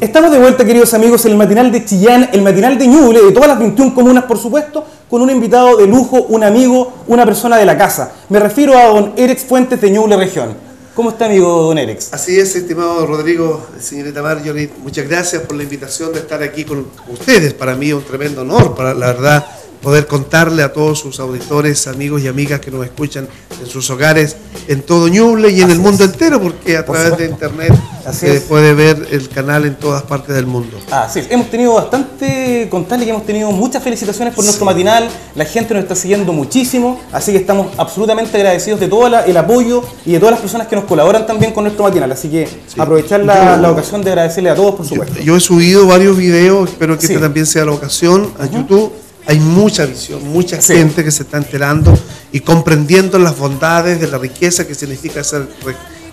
Estamos de vuelta, queridos amigos, el matinal de Chillán, el matinal de Ñuble, de todas las 21 comunas, por supuesto, con un invitado de lujo, un amigo, una persona de la casa. Me refiero a don Erex Fuentes de Ñuble Región. ¿Cómo está, amigo don Erex? Así es, estimado Rodrigo, señorita Marjorie, muchas gracias por la invitación de estar aquí con ustedes. Para mí es un tremendo honor, para la verdad, poder contarle a todos sus auditores, amigos y amigas que nos escuchan en sus hogares, en todo Ñuble y en el mundo entero, porque a través de internet se puede ver el canal en todas partes del mundo. Así es, hemos tenido bastante, contarle que hemos tenido muchas felicitaciones por nuestro matinal, la gente nos está siguiendo muchísimo, así que estamos absolutamente agradecidos de todo el apoyo y de todas las personas que nos colaboran también con nuestro matinal, así que aprovechar la, ocasión de agradecerle a todos, por supuesto. Yo, he subido varios videos, espero que esta también sea la ocasión, a YouTube hay mucha visión, mucha gente que se está enterando y comprendiendo las bondades de la riqueza que significa ser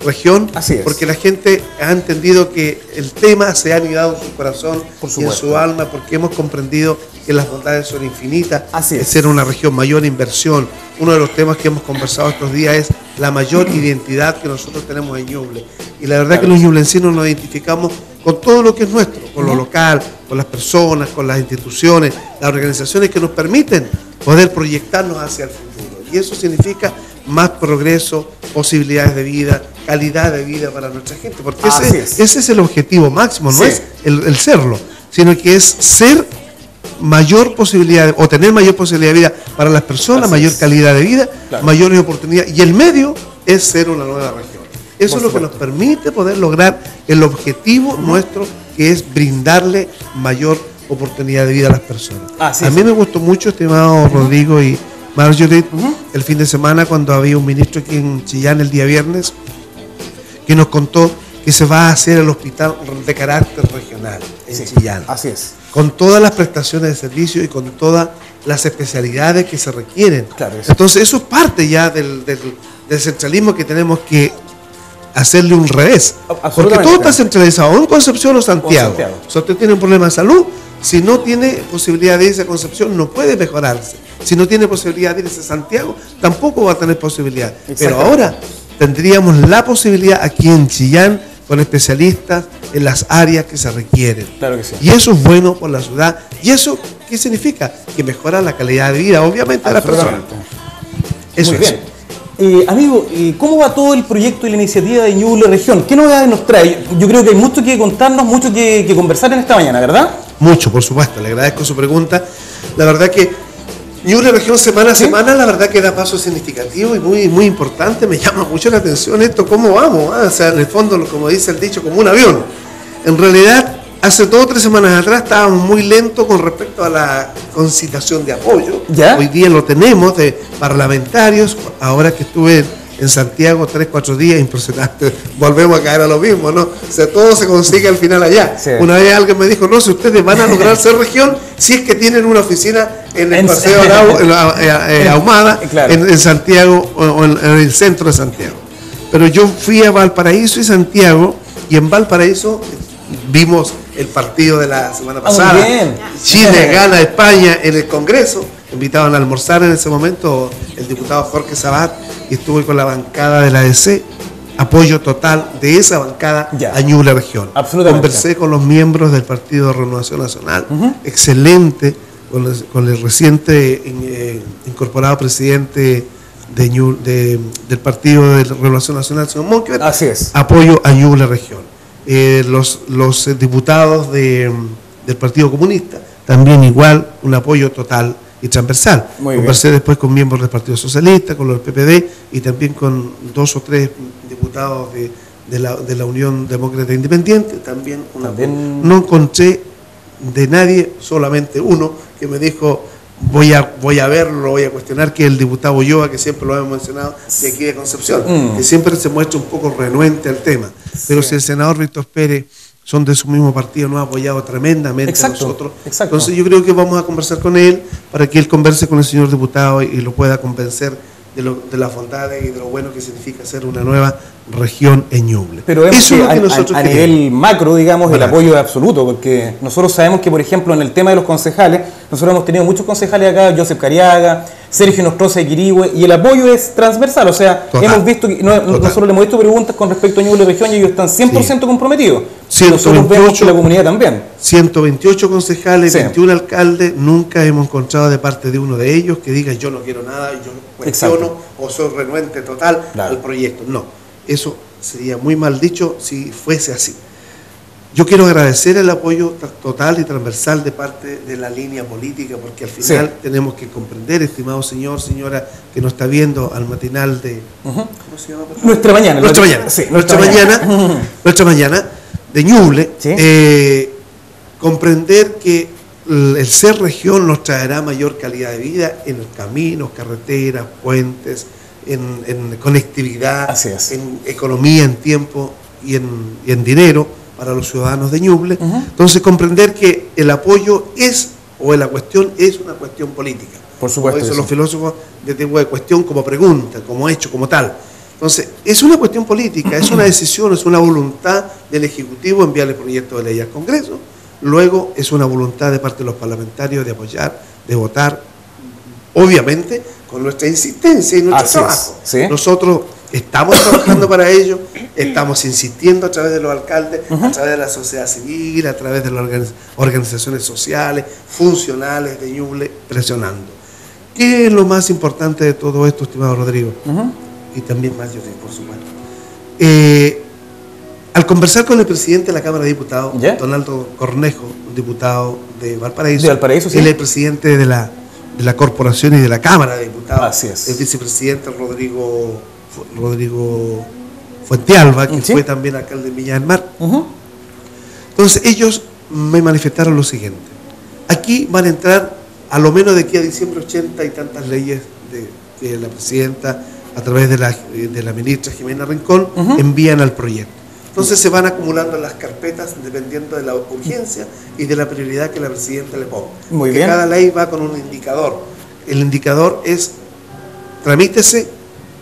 región, porque la gente ha entendido que el tema se ha anidado en su corazón y en su alma, porque hemos comprendido que las bondades son infinitas, Así es. ser una región mayor inversión. Uno de los temas que hemos conversado estos días es la mayor identidad que nosotros tenemos en Ñuble. Y la verdad que los ñublencinos nos identificamos con todo lo que es nuestro, con lo local, con las personas, con las instituciones, las organizaciones que nos permiten poder proyectarnos hacia el futuro. Y eso significa más progreso, posibilidades de vida, calidad de vida para nuestra gente, porque ese es. el objetivo máximo, no es el, serlo, sino que es ser mayor posibilidad o tener mayor posibilidad de vida para las personas, mayor calidad de vida, mayores oportunidades, y el medio es ser una nueva región. Eso es lo que nos permite poder lograr el objetivo nuestro, que es brindarle mayor oportunidad de vida a las personas. a mí me gustó mucho, estimado Rodrigo y Marjorie, el fin de semana cuando había un ministro aquí en Chillán el día viernes, que nos contó que se va a hacer el hospital de carácter regional en Chillán. Así es. Con todas las prestaciones de servicio y con todas las especialidades que se requieren. Entonces, eso es parte ya del, centralismo que tenemos que hacerle un revés. Porque todo está centralizado, en Concepción o Santiago. Santiago. Si usted tiene un problema de salud, si no tiene posibilidad de irse a Concepción, no puede mejorarse. Si no tiene posibilidad de irse a Santiago, tampoco va a tener posibilidad. Pero ahora tendríamos la posibilidad aquí en Chillán con especialistas en las áreas que se requieren. Claro que sí. Y eso es bueno por la ciudad. ¿Y eso qué significa? Que mejora la calidad de vida, obviamente, de las personas. Eso Muy bien. Eh, amigo, ¿cómo va todo el proyecto y la iniciativa de Ñuble Región? ¿Qué novedades nos trae? Yo creo que hay mucho que contarnos, mucho que conversar en esta mañana, ¿verdad? Mucho, por supuesto. Le agradezco su pregunta. La verdad que Ñuble Región semana a semana, la verdad que da pasos significativos y muy, muy importante. Me llama mucho la atención esto, cómo vamos. Ah? O sea, en el fondo, como dice el dicho, como un avión. En realidad, hace dos o tres semanas atrás estábamos muy lentos con respecto a la concitación de apoyo. ¿Ya? Hoy día lo tenemos de parlamentarios. Ahora que estuve en Santiago tres, cuatro días, impresionante. Volvemos a caer a lo mismo, ¿no? O sea, todo se consigue al final allá. Una vez alguien me dijo, no, si ustedes van a lograr ser región, si es que tienen una oficina en el Paseo en eh, eh, Ahumada, en, Santiago o en, el centro de Santiago. Pero yo fui a Valparaíso y Santiago, y en Valparaíso vimos el partido de la semana ah, pasada. Chile gana España en el Congreso. Invitaban a almorzar en ese momento el diputado Jorge Sabat y estuve con la bancada de la ADC, apoyo total de esa bancada a Ñuble Región. Conversé con los miembros del Partido de Renovación Nacional, excelente, con, el reciente eh, incorporado presidente de, del Partido de Renovación Nacional, señor Monker. Así es. Apoyo a Ñuble Región. Eh, los, los diputados del Partido Comunista, también igual, un apoyo total y transversal. Conversé después con miembros del Partido Socialista, con los del PPD y también con dos o tres diputados de, de, la, de la, Unión Demócrata Independiente. También, no encontré de nadie, solamente uno, que me dijo voy a, voy a verlo, voy a cuestionar, que el diputado Ulloa, que siempre lo hemos mencionado, de aquí de Concepción, mm. que siempre se muestra un poco renuente al tema. Pero si el senador Víctor Pérez son de su mismo partido, nos ha apoyado tremendamente a nosotros. Entonces yo creo que vamos a conversar con él para que él converse con el señor diputado y, lo pueda convencer de, lo, de las bondades y de lo bueno que significa ser una nueva región en Ñuble. Pero Eso es lo que a, nivel macro, digamos, el apoyo es absoluto, porque nosotros sabemos que, por ejemplo, en el tema de los concejales, Nosotros hemos tenido muchos concejales acá, Joseph Cariaga, Sergio Nostroza de Quirihue, y el apoyo es transversal. O sea, hemos visto que nosotros le hemos visto preguntas con respecto a Ñuble Región y ellos están 100% comprometidos. 128, nosotros vemos que la comunidad también. 128 concejales, 21 alcaldes, nunca hemos encontrado de parte de uno de ellos que diga yo no quiero nada, yo cuestiono o soy renuente total al proyecto. No, eso sería muy mal dicho si fuese así. Yo quiero agradecer el apoyo total y transversal de parte de la línea política, porque al final tenemos que comprender, estimado señor, señora, que nos está viendo al matinal de... ¿Cómo se llama? Nuestra mañana. Nuestra mañana, sí, nuestra, mañana, nuestra mañana de Ñuble, eh, comprender que el ser región nos traerá mayor calidad de vida en caminos, carreteras, puentes, en, conectividad, en economía, en tiempo y en dinero para los ciudadanos de Ñuble. Entonces, comprender que el apoyo es, o la cuestión es una cuestión política. Por supuesto. Por eso los filósofos de tipo de cuestión como pregunta, como hecho, como tal. Entonces, es una cuestión política, es una decisión, es una voluntad del Ejecutivo enviar el proyecto de ley al Congreso. Luego es una voluntad de parte de los parlamentarios de apoyar, de votar, obviamente con nuestra insistencia y nuestro trabajo. Nosotros Estamos trabajando para ello, estamos insistiendo a través de los alcaldes, a través de la sociedad civil, a través de las organizaciones sociales, funcionales de Ñuble, presionando. ¿Qué es lo más importante de todo esto, estimado Rodrigo? Y también más yo, por supuesto. Eh, al conversar con el presidente de la Cámara de Diputados, Donaldo Cornejo, diputado de Valparaíso, de Valparaíso él es el presidente de la, de la corporación y de la Cámara de Diputados, Así es. el vicepresidente Rodrigo Rodrigo Fuentealba, que fue también alcalde de Villa del Mar. Entonces ellos me manifestaron lo siguiente. Aquí van a entrar a lo menos de aquí a diciembre 80 y tantas leyes de, que la presidenta, a través de la, de la ministra Jimena Rincón, envían al proyecto. Entonces se van acumulando las carpetas dependiendo de la urgencia y de la prioridad que la presidenta le ponga. Muy bien. Cada ley va con un indicador. El indicador es tramítese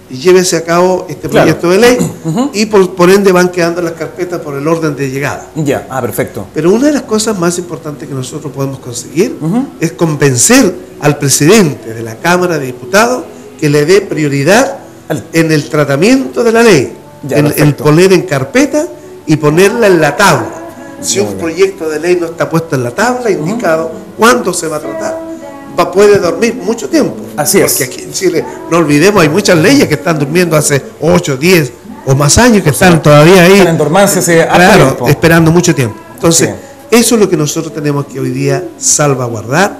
y llévese a cabo este proyecto de ley y por, ende van quedando las carpetas por el orden de llegada. Ya, ah, perfecto. Pero una de las cosas más importantes que nosotros podemos conseguir es convencer al presidente de la Cámara de Diputados que le dé prioridad en el tratamiento de la ley, en el poner en carpeta y ponerla en la tabla. Si un proyecto de ley no está puesto en la tabla, indicado cuándo se va a tratar va, puede dormir mucho tiempo. Así es. Porque aquí en Chile, no olvidemos, hay muchas leyes que están durmiendo hace 8, 10 o más años que están todavía ahí. Están en claro, esperando mucho tiempo. Entonces, eso es lo que nosotros tenemos que hoy día salvaguardar,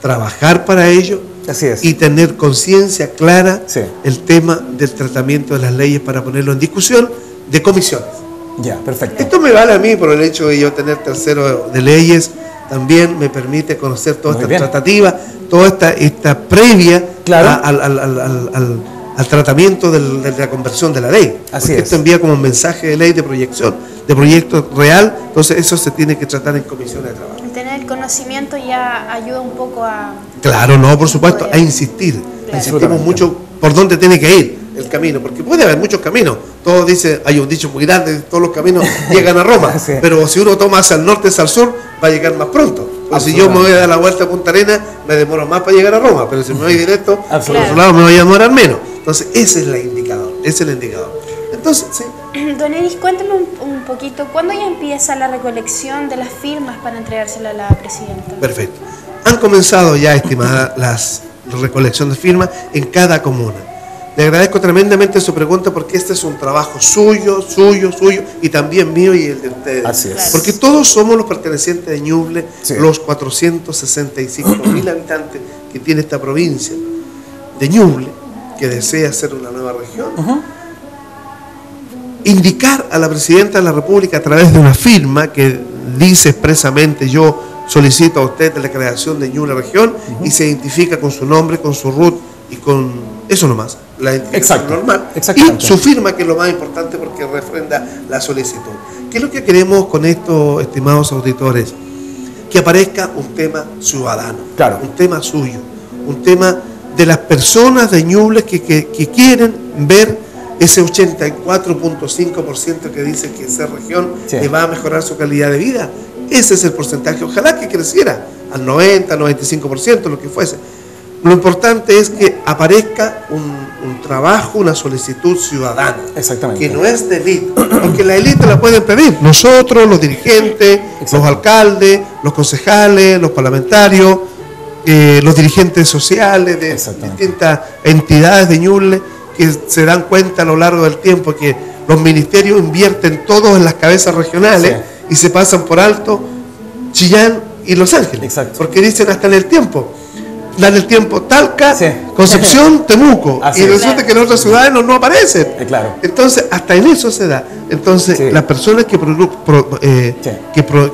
trabajar para ello Así es. y tener conciencia clara el tema del tratamiento de las leyes para ponerlo en discusión de comisiones. Ya, perfecto. Esto me vale a mí por el hecho de yo tener tercero de leyes también me permite conocer toda esta tratativa, toda esta, esta previa al, tratamiento de la conversión de la ley. Así es. Esto envía como un mensaje de ley de proyección, de proyecto real, entonces eso se tiene que tratar en comisiones de trabajo. tener el conocimiento ya ayuda un poco a... Claro, no, por supuesto, a insistir. Insistimos mucho por dónde tiene que ir el camino, porque puede haber muchos caminos. Todos dicen, hay un dicho muy grande, todos los caminos llegan a Roma, pero si uno toma hacia el norte, hacia el sur, va a llegar más pronto. Pues si yo me voy a dar la vuelta a Punta Arena, me demoro más para llegar a Roma, pero si me voy directo, por otro lado me voy a demorar menos. Entonces, ese es el indicador, ese es el indicador. Entonces, sí. Don Eris, cuéntame un, poquito, ¿cuándo ya empieza la recolección de las firmas para entregársela a la presidenta? Perfecto. Han comenzado ya, estimada, las recolección de firmas en cada comuna. Le agradezco tremendamente su pregunta porque este es un trabajo suyo, suyo, suyo y también mío y el de ustedes. Así es. Porque todos somos los pertenecientes de Ñuble, los 465 mil habitantes que tiene esta provincia de Ñuble, que desea ser una nueva región. Indicar a la presidenta de la República a través de una firma que dice expresamente yo solicito a usted la creación de Ñuble Región y se identifica con su nombre, con su root y con eso nomás, la identificación normal. Y su firma, que es lo más importante porque refrenda la solicitud. ¿Qué es lo que queremos con esto, estimados auditores? Que aparezca un tema ciudadano, claro. un tema suyo, un tema de las personas de Ñuble que, quieren ver ese 84.5% que dice que esa región le va a mejorar su calidad de vida. Ese es el porcentaje. Ojalá que creciera al 90, 95%, lo que fuese. Lo importante es que aparezca un, trabajo, una solicitud ciudadana. Exactamente. Que no es de élite. Porque la élite la pueden pedir. Nosotros, los dirigentes, los alcaldes, los concejales, los parlamentarios, eh, los dirigentes sociales de distintas entidades de Ñuble que se dan cuenta a lo largo del tiempo que los ministerios invierten todos en las cabezas regionales y se pasan por alto Chillán y Los Ángeles. Porque dicen hasta en el tiempo. Dan el tiempo Talca, Concepción, Temuco. y resulta que en otras ciudades no, aparecen. Eh, claro. Entonces, hasta en eso se da. Entonces, las personas que, eh,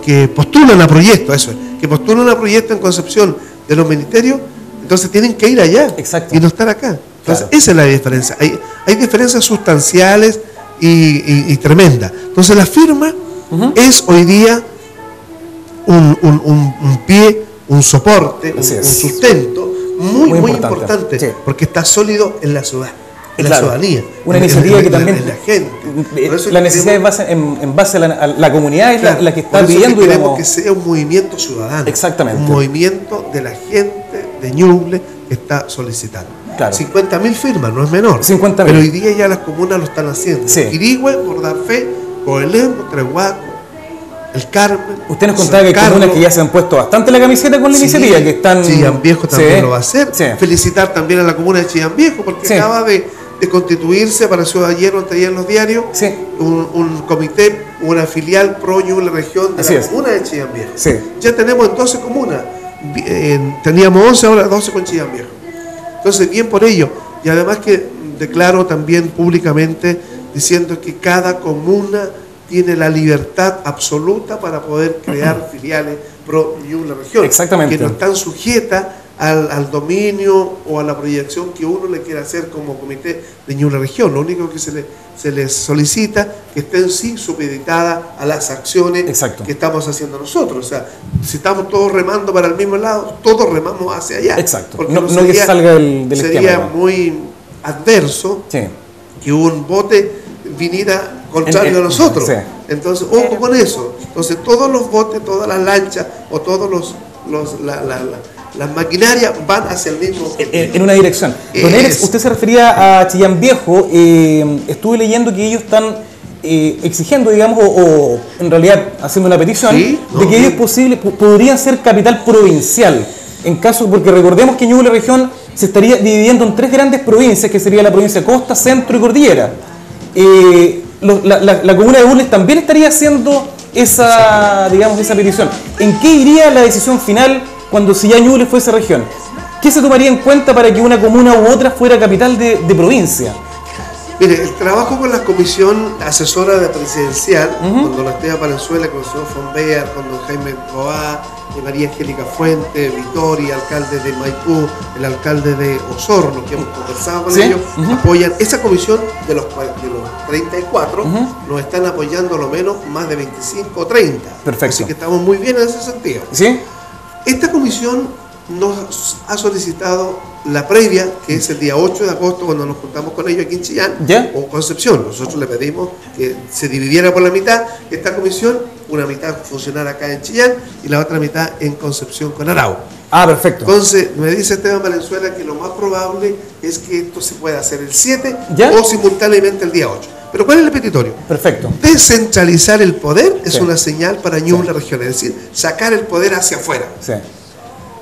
que, postulan a proyectos, eso que postulan a proyectos en Concepción de los ministerios, entonces tienen que ir allá y no estar acá. Entonces, esa es la diferencia. Hay, hay diferencias sustanciales y, tremendas. Entonces, la firma es hoy día un, pie, un soporte, un, sustento muy, muy, importante, porque está sólido en la ciudad. En la ciudadanía. Una iniciativa que también. La, gente. La necesidad base, en, base a la, comunidad es la, que está viviendo. Que queremos que sea un movimiento ciudadano. Exactamente. Un movimiento de la gente de Ñuble que está solicitando. Claro. 50.000 firmas, no es menor. 50 pero hoy día ya las comunas lo están haciendo. Sí. Quirigüe, Fe, Coelén, Trehuaco, el Carmen. Usted nos contaba que hay comunas que ya se han puesto bastante la camiseta con la iniciativa, que están... Chillán Viejo también lo va a hacer. Felicitar también a la comuna de Chillán Viejo, porque acaba de, constituirse, apareció ayer o anteayer en los diarios, un, comité, una filial pro la región de la comuna de Chillán Viejo. Ya tenemos 12 comunas. teníamos 11, ahora 12 con Chillán Viejo. Entonces, bien por ello. Y además que declaro también públicamente diciendo que cada comuna tiene la libertad absoluta para poder crear filiales pro la región. Exactamente. Que no están sujetas al, dominio o a la proyección que uno le quiera hacer como comité de la región. Lo único que se le, se les solicita que estén sí supeditadas a las acciones que estamos haciendo nosotros. O sea, si estamos todos remando para el mismo lado, todos remamos hacia allá. Exacto. Porque no, sería, que salga del, Sería muy adverso que un bote viniera contrario a nosotros. Entonces, ojo con eso. Entonces, todos los botes, todas las lanchas o todos los, los las maquinarias van hacia el mismo. En, una dirección. Don usted se refería a Chillán Viejo. Eh, estuve leyendo que ellos están eh, exigiendo, digamos, o, en realidad haciendo una petición, de que ellos posible, podrían ser capital provincial. En caso, porque recordemos que Ñuble región se estaría dividiendo en tres grandes provincias, que sería la provincia Costa, Centro y Cordillera. Eh, la, comuna de Burles también estaría haciendo esa, digamos, esa petición. ¿En qué iría la decisión final cuando si ya Ñuble fuese región? ¿Qué se tomaría en cuenta para que una comuna u otra fuera capital de, provincia? Mire, el trabajo con la comisión asesora de presidencial, cuando la Esteban Valenzuela, con el señor Fonbea, con don Jaime Coá, María Angélica Fuente, Vitoria, alcalde de Maipú, el alcalde de Osorno, que hemos conversado con ellos, apoyan esa comisión de los, de los 34, nos están apoyando a lo menos más de 25 o 30. Perfecto. Así que estamos muy bien en ese sentido. ¿Sí? Esta comisión nos ha solicitado la previa, que es el día 8 de agosto, cuando nos juntamos con ellos aquí en Chillán, o Concepción. Nosotros le pedimos que se dividiera por la mitad esta comisión, una mitad funcionara acá en Chillán y la otra mitad en Concepción con Arau. Ah, perfecto. Entonces, me dice Esteban Valenzuela que lo más probable es que esto se pueda hacer el 7 o simultáneamente el día 8. Pero ¿cuál es el petitorio? Perfecto. Descentralizar el poder es una señal para Ñuble región, es decir, sacar el poder hacia afuera. Sí.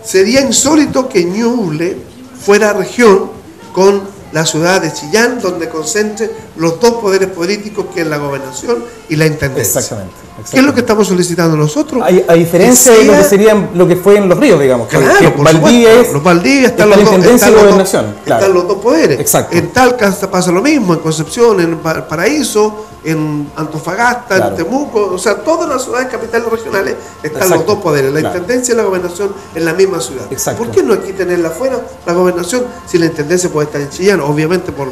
Sería insólito que Ñuble fuera región con la ciudad de Chillán, donde concentre los dos poderes políticos que es la gobernación y la intendencia. Exactamente. ¿Qué es lo que estamos solicitando nosotros? A, diferencia de lo que sería lo que fue en los ríos, digamos. Claro, por Valdivia es, los Valdivia están, los, dos, están, gobernación, están los dos poderes. Exacto. En Talca pasa lo mismo, en Concepción, en Paraíso, en Antofagasta, en Temuco, o sea, todas las ciudades capitales regionales están los dos poderes, la intendencia y la gobernación en la misma ciudad. Exacto. ¿Por qué no aquí tenerla afuera, la gobernación, si la intendencia puede estar en Chillán? Obviamente por,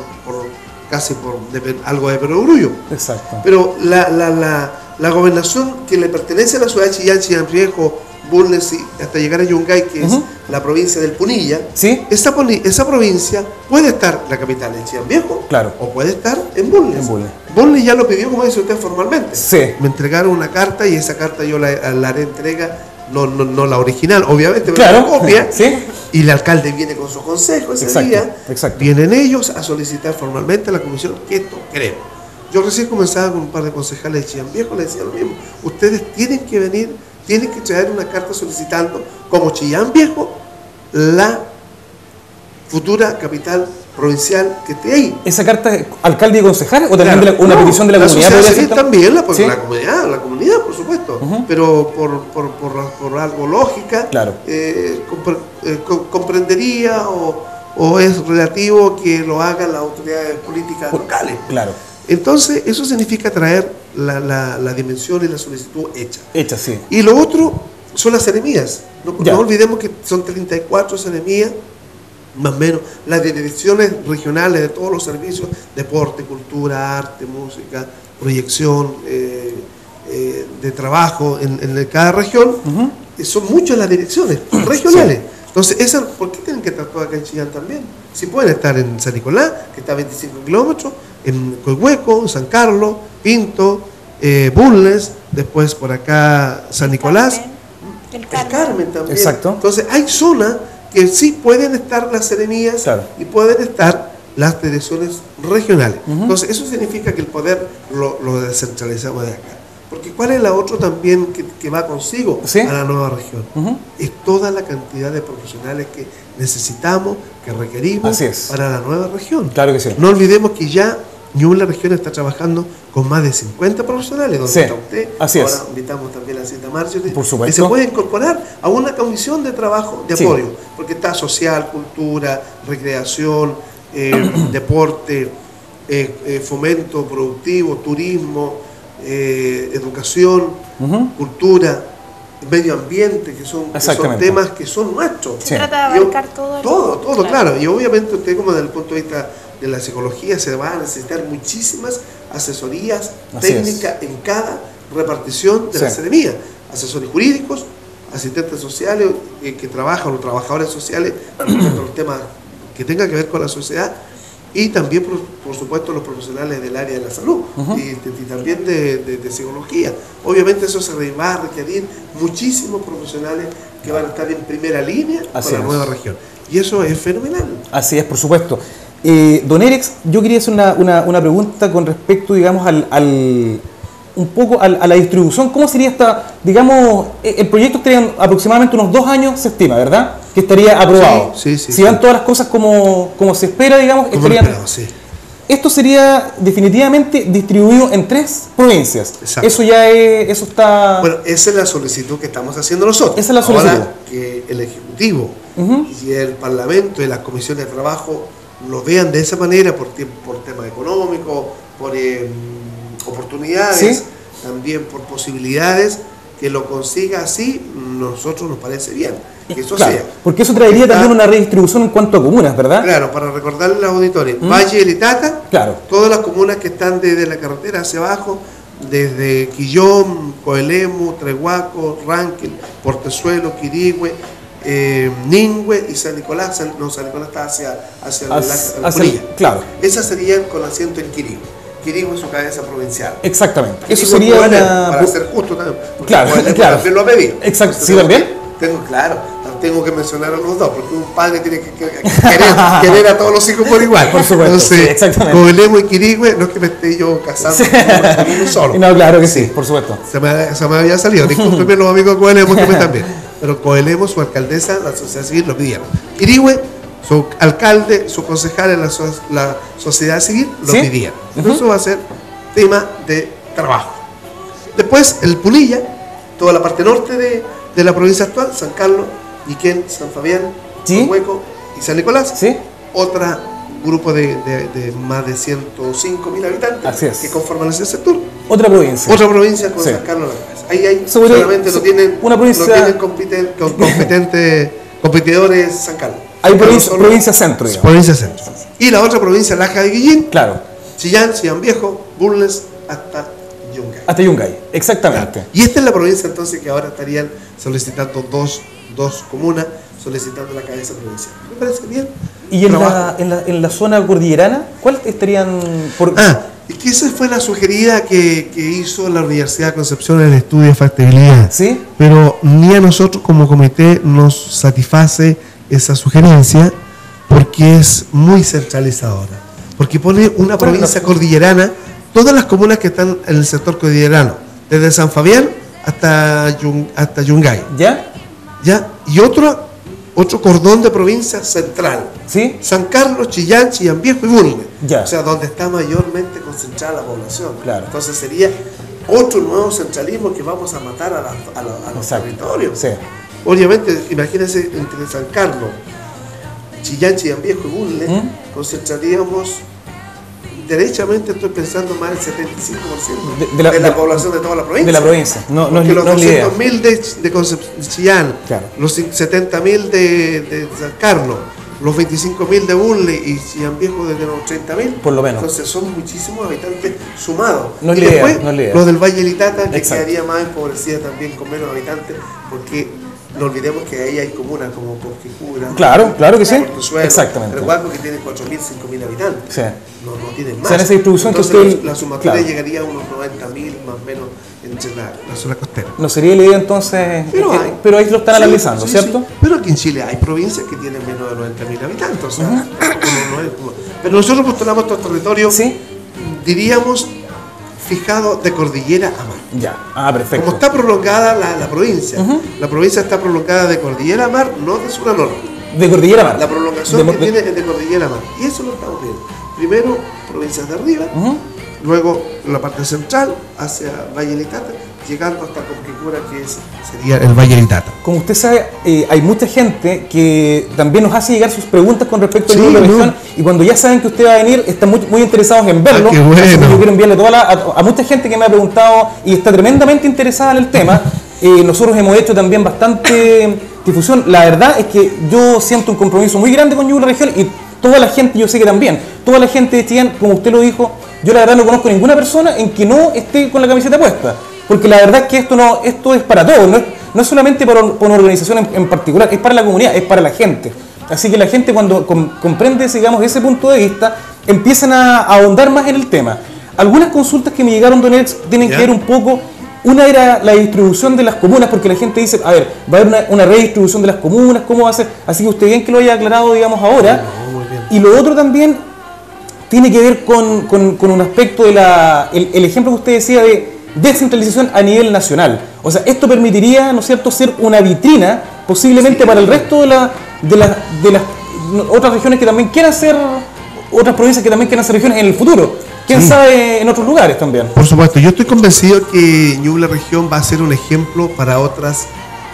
casi por algo de perogrullo. Exacto. Pero la, la, la, la, gobernación que le pertenece a la ciudad de Chillán, Chillán Viejo, Bulnes y hasta llegar a Yungay, que es la provincia del Punilla, ¿Sí? esa, esa provincia puede estar la capital en Chillán Viejo claro. o puede estar en Bulnes. En ya lo pidió, como dice usted, formalmente. Sí. Me entregaron una carta y esa carta yo la, la haré entrega no, no, la original, obviamente, pero la copia. Y el alcalde viene con su consejo ese día. Vienen ellos a solicitar formalmente a la comisión que esto queremos. Yo recién comenzaba con un par de concejales de Chillán Viejo, le decía lo mismo. Ustedes tienen que venir, tienen que traer una carta solicitando, como Chillán Viejo, la futura capital provincial que esté ahí. ¿Esa carta alcalde y concejal o también una petición de la, comunidad? también, la, la, comunidad, la comunidad, por supuesto, pero por, por, por, algo lógica, claro. Eh, eh, comprendería o, o, es relativo que lo hagan las autoridades políticas locales. Claro. Entonces, eso significa traer la, la, la, dimensión y la solicitud hecha. Hecha, sí. Y lo otro son las seremías. No, no olvidemos que son 34 seremías más o menos, las direcciones regionales de todos los servicios, deporte, cultura, arte, música, proyección, eh, eh, de trabajo en, cada región, son muchas las direcciones regionales. Entonces, esas, ¿por qué tienen que estar todas acá en Chillán también? Si pueden estar en San Nicolás, que está a 25 kilómetros, en Coihueco, San Carlos, Pinto, eh, Bulnes, después por acá San Nicolás. El Carmen, también. Exacto. Entonces, hay zonas que sí pueden estar las seremías y pueden estar las direcciones regionales. Entonces, eso significa que el poder lo, descentralizamos de acá. Porque ¿cuál es la otra también que, va consigo a la nueva región? Es toda la cantidad de profesionales que necesitamos, que requerimos para la nueva región. Claro que sí. No olvidemos que ya la región está trabajando con más de 50 profesionales, donde está usted. Así Ahora invitamos también a Cinta Marcio, Por supuesto. que se puede incorporar a una comisión de trabajo, de apoyo, porque está social, cultura, recreación, eh, deporte, eh, eh, fomento productivo, turismo, educación, cultura, medio ambiente, que son, temas que son nuestros. Se trata de abarcar todo. Todo, todo, claro. Y obviamente usted como desde el punto de vista de la psicología se van a necesitar muchísimas asesorías técnicas en cada repartición de la seremía. Asesores jurídicos, asistentes sociales eh, que trabajan o trabajadores sociales los temas que tengan que ver con la sociedad y también, por, supuesto, los profesionales del área de la salud y, también de, psicología. Obviamente eso se va a requerir muchísimos profesionales que van a estar en primera línea para la nueva región. Y eso es fenomenal. Así es, por supuesto. Eh, don Erex, yo quería hacer una, pregunta con respecto, digamos, al, un poco a, la distribución. ¿Cómo sería esta, digamos, eh, el proyecto estaría aproximadamente unos dos años, se estima, ¿verdad? Que estaría aprobado. Sí, sí, si van todas las cosas como, como se espera, digamos, estarían... Esto sería definitivamente distribuido en tres provincias. Eso ya es, eso está... Bueno, esa es la solicitud que estamos haciendo nosotros. Esa es la solicitud. Ahora que el Ejecutivo y el Parlamento y las comisiones de trabajo lo vean de esa manera por, por temas económicos, por em, oportunidades, también por posibilidades, que lo consiga así, nosotros nos parece bien. Que eso sea. Porque eso traería también una redistribución en cuanto a comunas, ¿verdad? Claro, para recordarle a los auditores, Valle de Itaca, claro. todas las comunas que están desde la carretera hacia abajo, desde Quillón, Coelemu, Trehuaco, Ranquel, Portezuelo, Quirigüe, eh, Ningüe y San Nicolás, no, San Nicolás está hacia, hacia, la, Claro. Esas serían con asiento en Quirigüe. Quirigüe es su cabeza provincial. Exactamente. Eso sería una... Para ser justo también. Claro, claro. También lo ha pedido. Exacto. ¿Sí también? Tengo, claro, tengo que mencionar a los dos, porque un padre tiene que, querer, querer, a todos los hijos por igual. Por supuesto. Entonces, sí, exactamente. Coelemo y Quirigüe, no es que me esté yo casando con uno solo. No, claro que sí, por supuesto. Se me, se me había salido. Disculpenme los amigos de Coelemo que me también pero Coelemo, su alcaldesa, la sociedad civil lo pidieron. Irigüe, su alcalde, su concejal en la, sociedad civil lo pidieron. Entonces eso va a ser tema de trabajo. Después el Pulilla, toda la parte norte de, la provincia actual, San Carlos, Iquén, San Fabián, ¿Sí? Hueco y San Nicolás. ¿Sí? Otra grupo de, más de 105 mil habitantes que conforman ese sector. Otra provincia. Otra provincia con San Carlos Ahí hay, solamente no tienen, una provincia, no tienen competentes, competidores San Carlos. Hay provincia, provincia centro. Provincia centro. Y la otra provincia, Laja de Guillín. Claro. Chillán, Chillán Viejo, Bulnes, hasta Yungay. Hasta Yungay, exactamente. Y esta es la provincia entonces que ahora estarían solicitando dos, dos comunas, solicitando la cabeza provincial. Me parece bien. ¿Y en la, en la, en, la, zona cordillerana? ¿Cuál estarían por...? Ah, Y que esa fue la sugerida que, que, hizo la Universidad de Concepción en el estudio de factibilidad. ¿Sí? Pero ni a nosotros como comité nos satisface esa sugerencia porque es muy centralizadora. Porque pone una provincia cordillerana, todas las comunas que están en el sector cordillerano, desde San Fabián hasta, hasta Yungay. ¿Ya? ¿Ya? Y otro, otro cordón de provincia central. ¿Sí? San Carlos, Chillán, Chillán Viejo y Bulnes. Ya. O sea, donde está mayormente concentrada la población. Claro. Entonces sería otro nuevo centralismo que vamos a matar a, la, a, a los territorios. Sí. Obviamente, imagínense entre San Carlos, Chillán, Chillán Viejo y Bulnes, ¿Mm? concentraríamos derechamente estoy pensando más del 75% de, de, la, de la población de toda la provincia. De la provincia, no, no es los no 200.000 de, de Concepción, Chillán, Claro. los 70.000 de, de San Carlos, los 25.000 de Burle y Chillán Viejo desde los 30.000. Por lo menos. Entonces son muchísimos habitantes sumados. No y idea, después no los del Valle Litata, que Exacto. quedaría más empobrecida también con menos habitantes, porque no olvidemos que ahí hay comunas como Conquijura, Claro, claro que sí. Portezuelo, Exactamente. Rehuaco, que tiene 4.000, 5.000 habitantes. Sí. No, no tienen más. O sea, en esa distribución que Entonces, usted- La sumatoria claro. llegaría a unos 90.000 más o menos entre la, la zona costera. No sería la idea entonces, Pero eh, hay. pero ahí lo están Sí, analizando, sí, ¿cierto? sí. Pero aquí en Chile hay provincias que tienen menos de 90.000 habitantes. O sea, como no es como- Pero nosotros postulamos estos territorios, Sí. diríamos, fijados de cordillera a mar. Ya, ah, perfecto. Como está prolongada la, la provincia, la provincia está prolongada de cordillera a mar, no de sur a norte. De Cordillera Mar. La prolongación De- que de- tiene es de cordillera a mar. Y eso lo estamos viendo. Primero, provincias de arriba. Luego la parte central hacia Valle Litata, llegando hasta Conquicura, que es, sería el Valle Litata. Como usted sabe, eh, hay mucha gente que también nos hace llegar sus preguntas con respecto al Sí, libro de la no. región y cuando ya saben que usted va a venir están muy, muy interesados en verlo. Ah, qué bueno. Yo quiero enviarle toda la- a, a mucha gente que me ha preguntado y está tremendamente interesada en el tema. Eh, nosotros hemos hecho también bastante difusión. La verdad es que yo siento un compromiso muy grande con Ñuble Región y toda la gente, yo sé que también, toda la gente de Chillán, como usted lo dijo, yo la verdad no conozco ninguna persona en que no esté con la camiseta puesta. Porque la verdad es que esto no esto es para todos, no es, no es solamente para, un- para una organización en, en particular, es para la comunidad, es para la gente. Así que la gente cuando com- comprende digamos, ese punto de vista, empiezan a, a ahondar más en el tema. Algunas consultas que me llegaron, Don Ex, tienen que ver un poco, una era la distribución de las comunas, porque la gente dice, a ver, va a haber una, una redistribución de las comunas, ¿cómo va a ser? Así que usted bien que lo haya aclarado, digamos, ahora. No, muy bien. Y lo otro también tiene que ver con, con- con un aspecto de la. El, el ejemplo que usted decía de descentralización a nivel nacional. O sea, esto permitiría, ¿no es cierto?, ser una vitrina posiblemente para el resto de, la, de, la- de las otras regiones que también quieran ser, otras provincias que también quieran ser regiones en el futuro. Quién Sí. sabe en otros lugares también. Por supuesto, yo estoy convencido que Ñuble Región va a ser un ejemplo para otras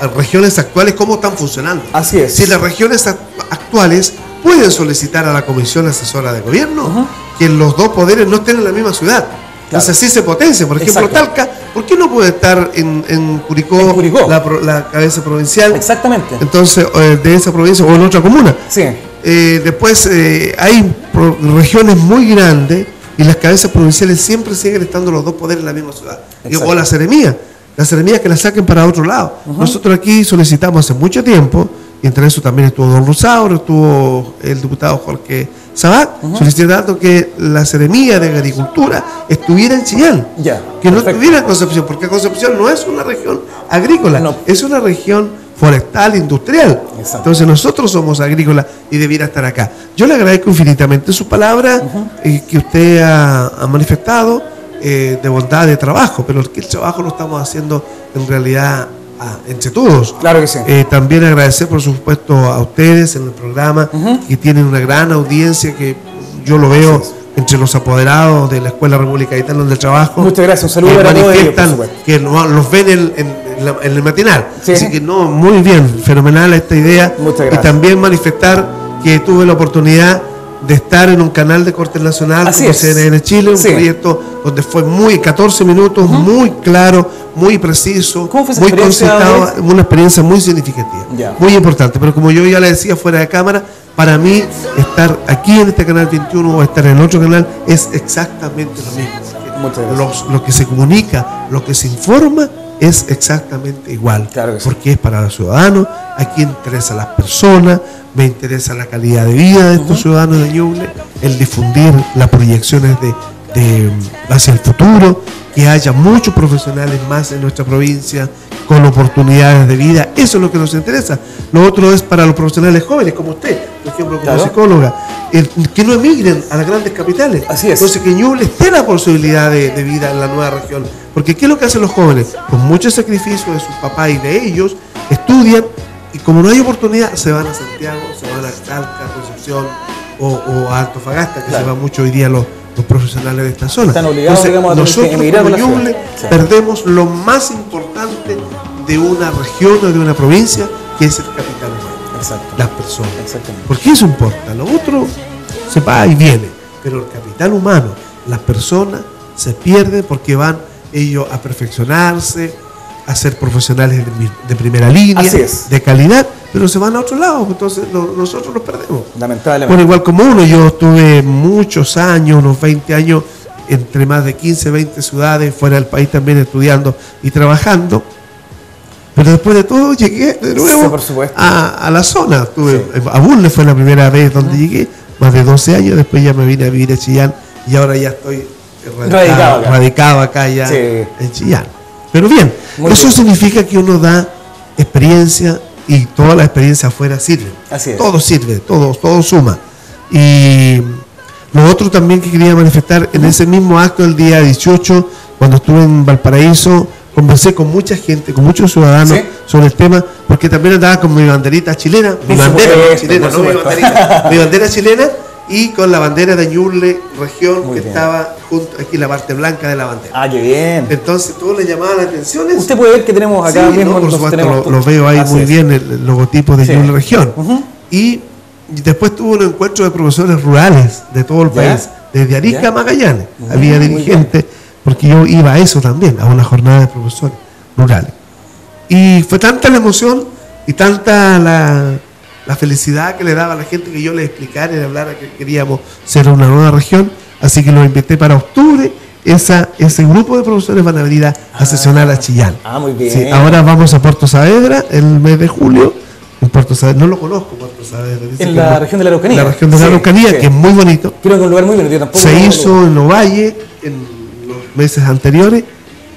eh, regiones actuales, cómo están funcionando. Así es. Si las regiones act- actuales pueden solicitar a la Comisión Asesora de Gobierno que los dos poderes no estén en la misma ciudad. Entonces así se potencia. Por ejemplo, Exacto. Talca, ¿por qué no puede estar en, en Curicó, En Curicó. La, la cabeza provincial? Exactamente. Entonces, eh, de esa provincia o en otra comuna. Sí. Eh, después eh, hay regiones muy grandes y las cabezas provinciales siempre siguen estando los dos poderes en la misma ciudad. Exacto. o las seremías, las seremías que las saquen para otro lado. Nosotros aquí solicitamos hace mucho tiempo, y entre eso también estuvo Don Rosauro, estuvo el diputado Jorge Sabat, solicitando que la seremía de agricultura estuviera en Chillán. Que no estuviera en Concepción, porque Concepción no es una región agrícola, No. es una región forestal, industrial. Exacto. Entonces nosotros somos agrícolas y debiera estar acá. Yo le agradezco infinitamente su palabra eh, que usted ha, ha manifestado eh, de bondad de trabajo, pero el trabajo lo estamos haciendo en realidad ah, entre todos. Claro que sí. Eh, también agradecer por supuesto a ustedes en el programa que tienen una gran audiencia que yo lo veo entre los apoderados de la Escuela República Italiana del Trabajo. Muchas gracias, un saludo para todos ellos, que los ven en, en- en la- en el matinal. Sí. Así que no, muy bien, fenomenal esta idea. Muchas Y gracias. también manifestar que tuve la oportunidad de estar en un canal de corte nacional Así como es. CNN Chile, un Sí. proyecto donde fue muy 14 minutos, muy claro, muy preciso, ¿Cómo fue esa muy concentrado, Andrés? una experiencia muy significativa, muy importante. Pero como yo ya le decía fuera de cámara, para mí estar aquí en este canal 21 o estar en otro canal es exactamente lo mismo. Muchas gracias. Los- lo que se comunica, lo que se informa es exactamente igual. Claro que sí. Porque es para los ciudadanos, aquí interesa a las personas, me interesa la calidad de vida de estos ciudadanos de Ñuble, el difundir las proyecciones de, hacia el futuro, que haya muchos profesionales más en nuestra provincia con oportunidades de vida. Eso es lo que nos interesa. Lo otro es para los profesionales jóvenes, como usted, por ejemplo, como psicóloga, que no emigren a las grandes capitales. Así es. Entonces, que Ñuble esté la posibilidad de, de, vida en la nueva región. Porque ¿qué es lo que hacen los jóvenes? Con mucho sacrificio de sus papás y de ellos, estudian y como no hay oportunidad, se van a Santiago, se van a Talca, Concepción o, a Antofagasta, que se van mucho hoy día los, los profesionales de esta zona. Están obligados, a nosotros como Ñuble perdemos lo más importante de una región o de una provincia, que es el capital humano. Exacto. Las personas. Porque eso importa. Lo otro se va y viene. Pero el capital humano, las personas se pierden porque van ellos a perfeccionarse, a ser profesionales de, primera línea, de calidad, pero se van a otro lado, entonces nosotros nos perdemos. Lamentablemente. Bueno, igual como uno, yo estuve muchos años, unos 20 años, entre más de 15, 20 ciudades, fuera del país también estudiando y trabajando. Pero después de todo llegué de nuevo a, la zona. Estuve, A Burle fue la primera vez donde llegué, más de 12 años, después ya me vine a vivir a Chillán y ahora ya estoy radicado, acá. ya en Chillán. Pero bien, eso significa que uno da experiencia y toda la experiencia afuera sirve. Todo sirve, todo, todo suma. Y lo otro también que quería manifestar, en ese mismo acto del día 18, cuando estuve en Valparaíso, conversé con mucha gente, con muchos ciudadanos sobre el tema, porque también andaba con mi banderita chilena, mi bandera chilena, no mi banderita, mi bandera chilena y con la bandera de Ñuble, región que estaba junto aquí la parte blanca de la bandera. Ah, qué bien. Entonces todo le llamaba la atención. Usted puede ver que tenemos acá mismo. por supuesto, lo, veo ahí muy bien el, logotipo de Ñuble región. Y después tuvo un encuentro de profesores rurales de todo el país, desde Arica a Magallanes. Había dirigentes porque yo iba a eso también, a una jornada de profesores rurales. Y fue tanta la emoción y tanta la, felicidad que le daba a la gente que yo le explicara y le hablara que queríamos ser una nueva región. Así que lo invité para octubre. Esa, ese grupo de profesores van a venir a, ah, sesionar a Chillán. Ah, muy bien. ahora vamos a Puerto Saavedra el mes de julio. En Puerto Saavedra, no lo conozco, Puerto Saavedra. En la región de la Araucanía. La región de la Araucanía, que es muy bonito. Creo que es un lugar muy bonito. Tampoco Se hizo en Ovalle, en meses anteriores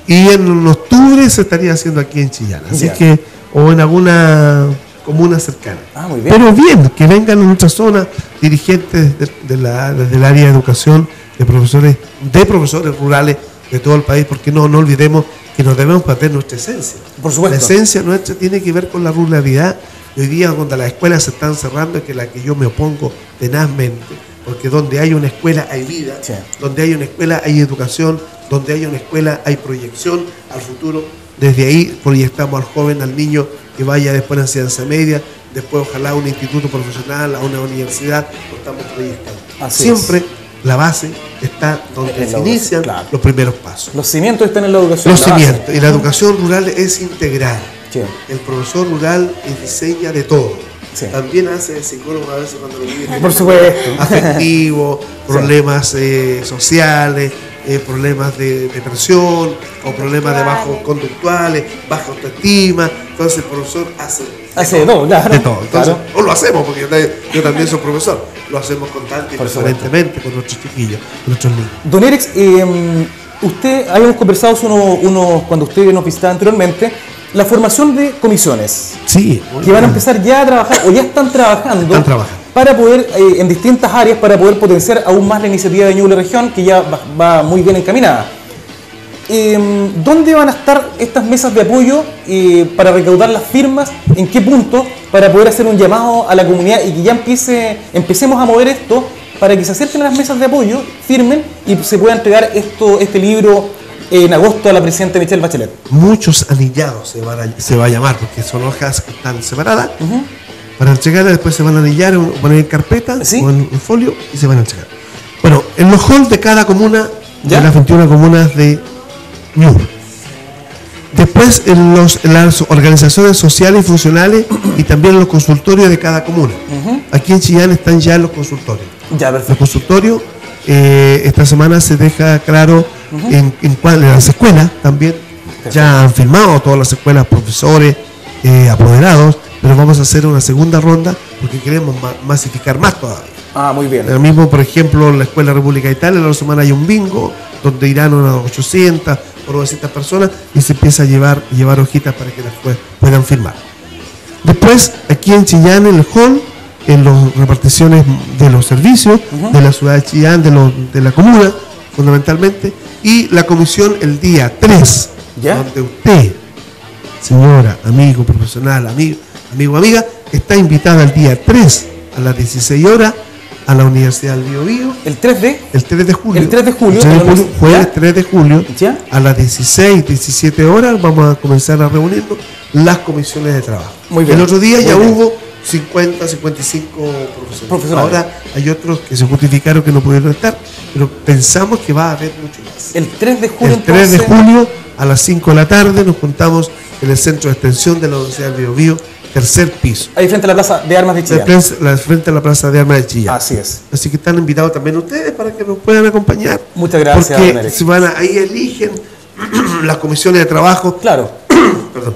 y en octubre se estaría haciendo aquí en Chillán. Así que, o en alguna comuna cercana. Ah, muy bien. Pero bien, que vengan en nuestra zona dirigentes de, la, del área de educación, de profesores, de profesores rurales de todo el país, porque no, no olvidemos que nos debemos perder nuestra esencia. Por supuesto. La esencia nuestra tiene que ver con la ruralidad. hoy día, cuando las escuelas se están cerrando, que es la que yo me opongo tenazmente, porque donde hay una escuela hay vida, donde hay una escuela hay educación, donde hay una escuela hay proyección al futuro. Desde ahí proyectamos al joven, al niño que vaya después a la enseñanza media, después ojalá a un instituto profesional, a una universidad, lo estamos proyectando. Siempre la base está donde se inician los primeros pasos. Los cimientos están en la educación. Los cimientos. Y la educación rural es integral. El profesor rural diseña de todo también hace psicólogo a veces cuando lo vive. Por supuesto. Afectivo, problemas eh, sociales, eh, problemas de depresión o problemas de bajos conductuales, baja autoestima. Entonces el profesor hace. Hace de todo, claro. De todo. Entonces, O lo hacemos, porque yo, también soy profesor. Lo hacemos constante y permanentemente con nuestros chiquillos, con nuestros niños. Don Erex, eh, usted, habíamos conversado uno, uno, cuando usted nos visitaba anteriormente la formación de comisiones. Sí. Que van a empezar ya a trabajar o ya están trabajando. Para poder, eh, en distintas áreas, para poder potenciar aún más la iniciativa de Ñuble Región, que ya va, muy bien encaminada. Em, ¿Dónde van a estar estas mesas de apoyo eh, para recaudar las firmas? ¿En qué punto? Para poder hacer un llamado a la comunidad y que ya empiece, empecemos a mover esto para que se acerquen a las mesas de apoyo, firmen y se pueda entregar esto, este libro en agosto a la presidenta Michelle Bachelet. Muchos anillados se, se va a llamar, porque son hojas que están separadas. Para entregarlas después se van a anillar, o poner en carpeta o en un folio y se van a entregar. Bueno, en los halls de cada comuna, de las 21 comunas de New. Después en, los, las organizaciones sociales y funcionales y también en los consultorios de cada comuna. Aquí en Chillán están ya los consultorios. Ya, Los consultorios, eh, esta semana se deja claro en, en, las escuelas también. Ya han firmado todas las escuelas, profesores, eh, apoderados, pero vamos a hacer una segunda ronda porque queremos masificar más todavía. Ah, muy bien. Ahora mismo, por ejemplo, en la Escuela República de Italia, la semana hay un bingo donde irán unas 800 o 900 personas y se empieza a llevar, llevar hojitas para que después puedan firmar. Después, aquí en Chillán, en el hall, en las reparticiones de los servicios de la ciudad de Chillán, de, de la comuna, fundamentalmente, y la comisión el día 3, donde usted, señora, amigo, profesional, amigo, amigo, amiga, está invitada el día 3 a las 16 horas a la Universidad del Bio, Bio ¿El 3 de? El 3 de julio. El 3 de julio. jueves 3 de julio. ¿Ya? A las 16, 17 horas vamos a comenzar a reunirnos las comisiones de trabajo. Muy bien. El otro día ya hubo 50, 55 profesores. Ahora hay otros que se justificaron que no pudieron estar, pero pensamos que va a haber mucho más. El 3 de julio. El 3 de julio a las 5 de la tarde nos juntamos en el centro de extensión de la Universidad del Bio, Bio tercer piso. Ahí frente a la Plaza de Armas de Chillán. frente a la Plaza de Armas de Chillán. Así es. Así que están invitados también ustedes para que nos puedan acompañar. Muchas gracias. Porque se van ahí eligen las comisiones de trabajo. Claro. Perdón.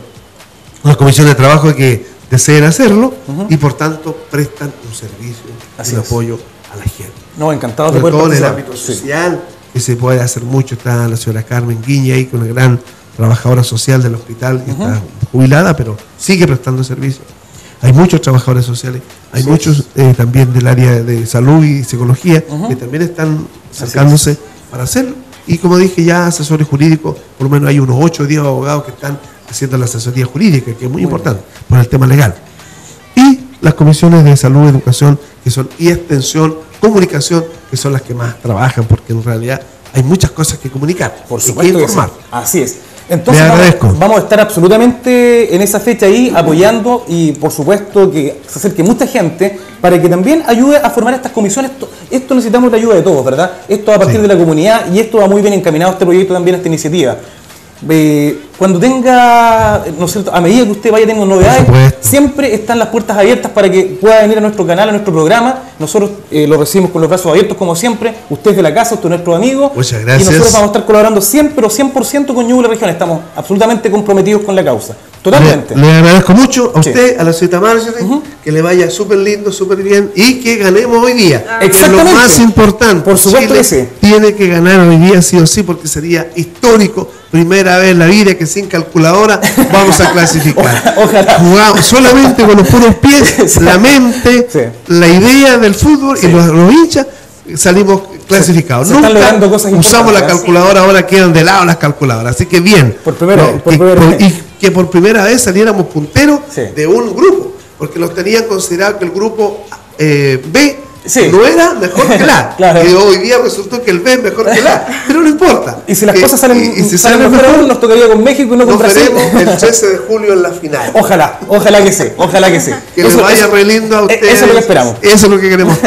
Las comisiones de trabajo que deseen hacerlo y por tanto prestan un servicio, un apoyo a la gente. No, encantado de poder todo en el ámbito social, que se puede hacer mucho. Está la señora Carmen Guiña ahí con una gran trabajadora social del hospital que está jubilada, pero sigue prestando servicio. Hay muchos trabajadores sociales, hay muchos eh, también del área de salud y psicología que también están sacándose para hacerlo. Y como dije ya, asesores jurídicos, por lo menos hay unos 8 o 10 abogados que están haciendo la asesoría jurídica, que es muy, importante por el tema legal. Y las comisiones de salud, educación, que son y extensión, comunicación, que son las que más trabajan, porque en realidad hay muchas cosas que comunicar, por supuesto que informar. Así es. Entonces vamos, a estar absolutamente en esa fecha ahí apoyando y por supuesto que se acerque mucha gente para que también ayude a formar estas comisiones. Esto necesitamos la ayuda de todos, ¿verdad? Esto a partir de la comunidad y esto va muy bien encaminado este proyecto también, esta iniciativa. Eh, cuando tenga, ¿no es cierto? a medida que usted vaya teniendo novedades, siempre están las puertas abiertas para que pueda venir a nuestro canal, a nuestro programa. Nosotros eh, lo recibimos con los brazos abiertos, como siempre. Usted es de la casa, usted es nuestro amigo. Muchas gracias. Y nosotros vamos a estar colaborando siempre, o 100% con Ñuble Región. Estamos absolutamente comprometidos con la causa. Totalmente. Le, agradezco mucho a usted, a la señorita Marjorie, que le vaya súper lindo, súper bien y que ganemos hoy día. Exactamente. Es lo más importante. Por supuesto que Tiene que ganar hoy día sí o sí porque sería histórico. Primera vez en la vida que sin calculadora vamos a clasificar. Ojalá. Jugamos solamente con los puros pies, la mente, la idea del fútbol y los, hinchas salimos clasificados. Nunca usamos la calculadora, ahora quedan de lado las calculadoras. Así que bien. Por primera, por primera vez que por primera vez saliéramos punteros de un grupo, porque los tenían considerado que el grupo eh, B no era mejor que la. Y hoy día resultó que el B es mejor que la. Pero no importa. Y si las cosas salen, y, si salen, mejor, nos tocaría con México y no con Brasil. el 13 de julio en la final. Ojalá, ojalá que sí, ojalá que sí. Que eso, le vaya re lindo a ustedes. Eso es lo que esperamos. Eso es lo que queremos.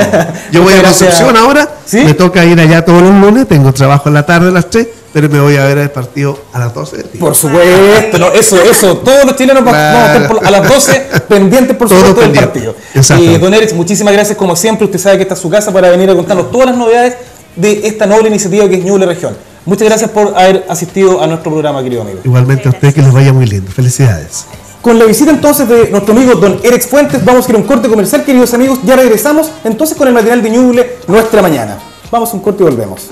Yo voy a Concepción ahora. Me toca ir allá todos los lunes. Tengo trabajo en la tarde a las 3 pero me voy a ver el partido a las 12 Por supuesto, no, eso, eso, todos los chilenos vamos a estar a las 12 pendientes por supuesto del partido. Y don Erich, muchísimas gracias como siempre, usted sabe que está es su casa para venir a contarnos todas las novedades de esta noble iniciativa que es Ñuble Región. Muchas gracias por haber asistido a nuestro programa, querido amigo. Igualmente a usted que les vaya muy lindo. Felicidades. Con la visita entonces de nuestro amigo don Erex Fuentes, vamos a ir a un corte comercial, queridos amigos. Ya regresamos entonces con el material de Ñuble Nuestra Mañana. Vamos a un corte y volvemos.